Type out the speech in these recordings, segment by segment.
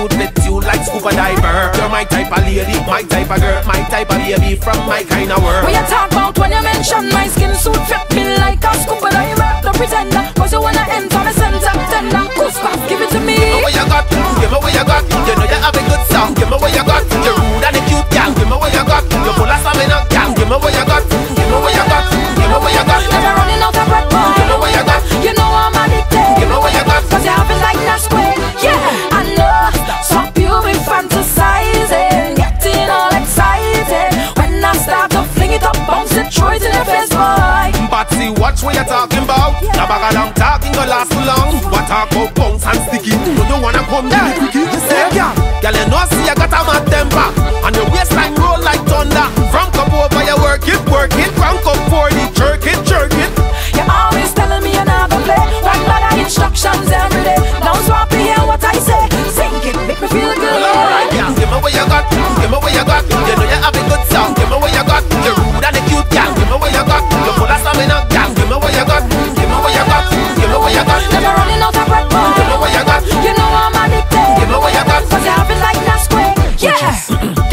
suit fits you like scuba diver. You're my type of lady, my type of girl, my type of baby from my kind of world. What you talk about when you mention my skin suit fit me like a scuba diver? No pretender, cause you wanna enter the center tender. Gustav, give it to me. Give me what you got, give me what you got. You know you have a good song, give me what you got. You're rude and a cute gal, give me what you got. You're full of stamina, gal, give me what you got. Watch what you're talking about. Now bag of long talking go last too long. What talk about bounce and sticky? You don't wanna come to me quicky. You say, girl, girl, you know see you got a mad temper,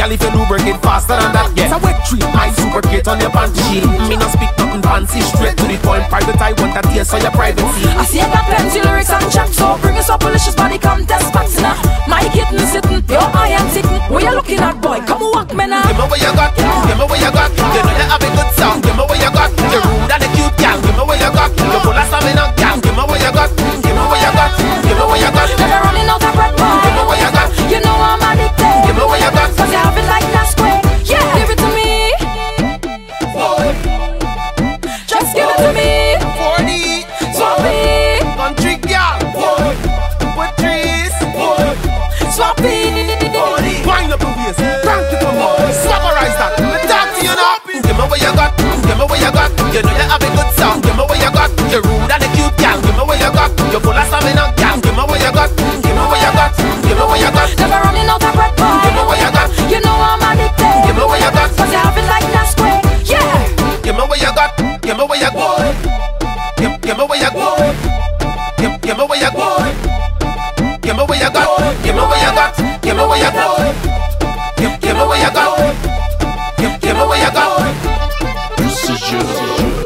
Girl, if you do break it faster than that, yeah. It's a wet treat, I super kit on your panty sheet. Mm. Me not speak nothing fancy, straight to the point. Private, I want that taste on your privacy. I see got plenty lyrics and chat, so bring us up delicious body come contest vaccina. My kitten is sitting, your eye am sitting. Where you looking at, boy? Come walk now. Give me what you got, you full of stamina. Yeah. Give me what you got. Give me what you got. Give me what you got. Never running out of breath, boy. Give me what you got. You know I'm addicted. Give me what you got. Cause you have it like Nesquik. Yeah. Give me what you got. Give me what you got. Give, give me what you got. Give, give me what you got. Give me what you got. Give me what you got. Give me what you got. Give, give me what you got. Give, give me what you got. This is your.